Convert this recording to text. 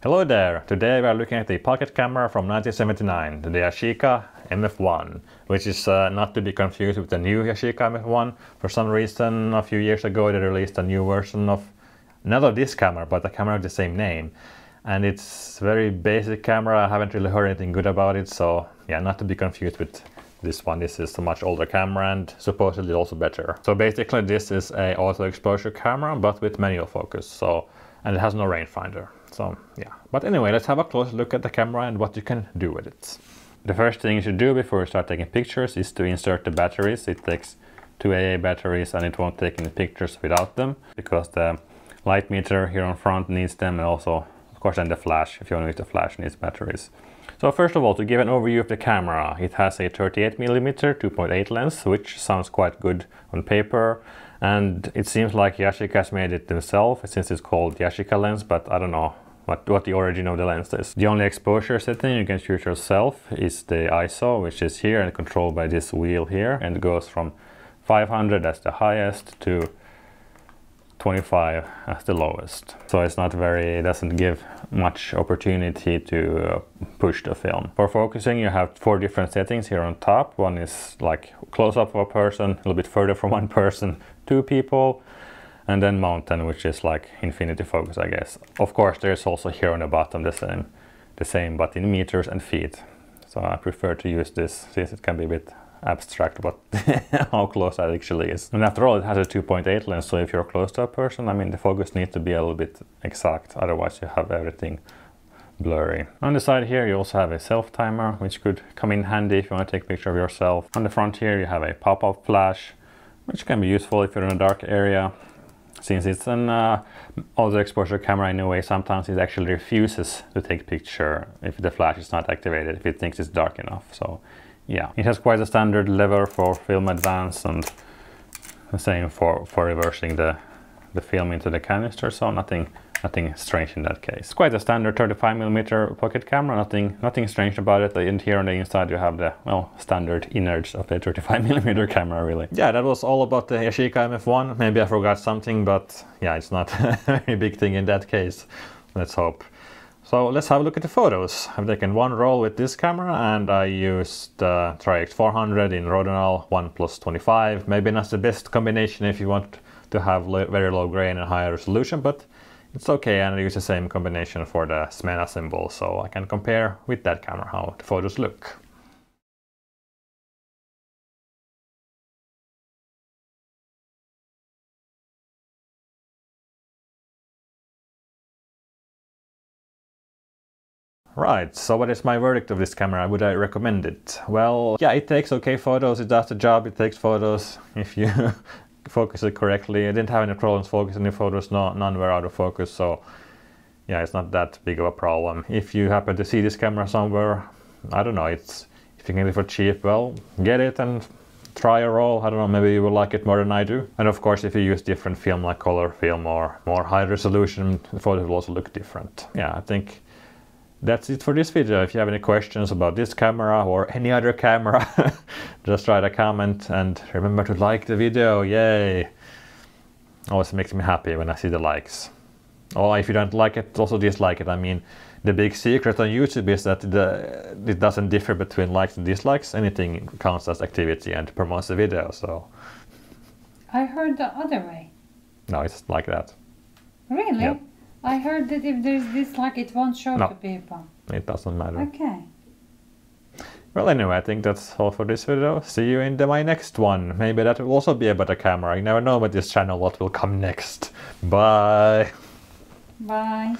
Hello there! Today we are looking at the pocket camera from 1979, the Yashica MF1, which is uh, not to be confused with the new Yashica MF1. For some reason, a few years ago they released a new version of not of this camera, but a camera of the same name. And it's very basic camera, I haven't really heard anything good about it, so yeah, not to be confused with this one. This is a much older camera and supposedly also better. So basically this is a auto exposure camera, but with manual focus. So and it has no rangefinder. So yeah, but anyway, let's have a close look at the camera and what you can do with it. The first thing you should do before you start taking pictures is to insert the batteries. It takes two AA batteries and it won't take any pictures without them because the light meter here on front needs them and also of course then the flash, if you want to use the flash, needs batteries. So first of all, to give an overview of the camera, it has a 38mm 2.8 lens, which sounds quite good on paper. And it seems like Yashica has made it themselves since it's called Yashica lens, but I don't know what, what the origin of the lens is. The only exposure setting you can choose yourself is the ISO, which is here and controlled by this wheel here and goes from 500 as the highest to 25 as the lowest. So it's not very, it doesn't give much opportunity to uh, push the film. For focusing you have four different settings here on top. One is like close up of a person, a little bit further from one person, two people, and then mountain which is like infinity focus I guess. Of course there's also here on the bottom the same, the same but in meters and feet. So I prefer to use this since it can be a bit abstract but how close that actually is. And after all, it has a 2.8 lens, so if you're close to a person, I mean, the focus needs to be a little bit exact, otherwise you have everything blurry. On the side here, you also have a self timer, which could come in handy if you want to take a picture of yourself. On the front here, you have a pop-up flash, which can be useful if you're in a dark area. Since it's an uh, auto exposure camera in a way, sometimes it actually refuses to take picture if the flash is not activated, if it thinks it's dark enough. So yeah, it has quite a standard lever for film advance and the same for, for reversing the, the film into the canister, so nothing nothing strange in that case. Quite a standard 35mm pocket camera, nothing nothing strange about it. And here on the inside you have the, well, standard innards of the 35mm camera really. Yeah, that was all about the Yashica MF1. Maybe I forgot something, but yeah, it's not a big thing in that case. Let's hope. So let's have a look at the photos. I've taken one roll with this camera and I used uh, Tri-X 400 in Rodinal 1 plus 25. Maybe not the best combination if you want to have very low grain and high resolution, but it's okay and I use the same combination for the Smena symbol so I can compare with that camera how the photos look. Right, so what is my verdict of this camera? Would I recommend it? Well, yeah, it takes okay photos, it does the job, it takes photos if you focus it correctly. I didn't have any problems focusing the photos, no, none were out of focus, so yeah, it's not that big of a problem. If you happen to see this camera somewhere, I don't know, it's if you can get it for cheap, well, get it and try a roll. I don't know, maybe you will like it more than I do. And of course, if you use different film like color film or more high resolution, the photos will also look different. Yeah, I think that's it for this video. If you have any questions about this camera or any other camera, just write a comment and remember to like the video. Yay! Always makes me happy when I see the likes. Or if you don't like it, also dislike it. I mean, the big secret on YouTube is that the, it doesn't differ between likes and dislikes. Anything counts as activity and promotes the video, so... I heard the other way. No, it's like that. Really? Yep. I heard that if there's dislike, it won't show no, to people. It doesn't matter. Okay. Well, anyway, I think that's all for this video. See you in the, my next one. Maybe that will also be about a camera. You never know with this channel what will come next. Bye. Bye.